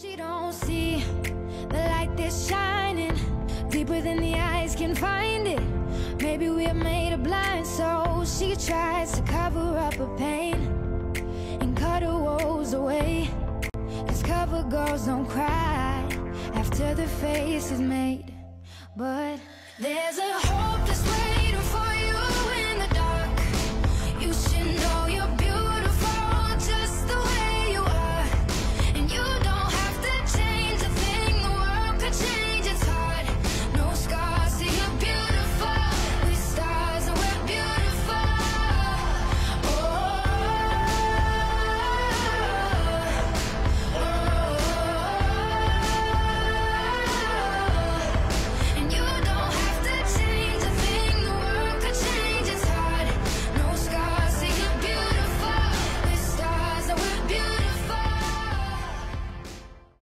She don't see the light that's shining deeper than the eyes can find it. Maybe we're made of blind, so she tries to cover up her pain and cut her woes away. Cause cover girls don't cry after the face is made. But there's a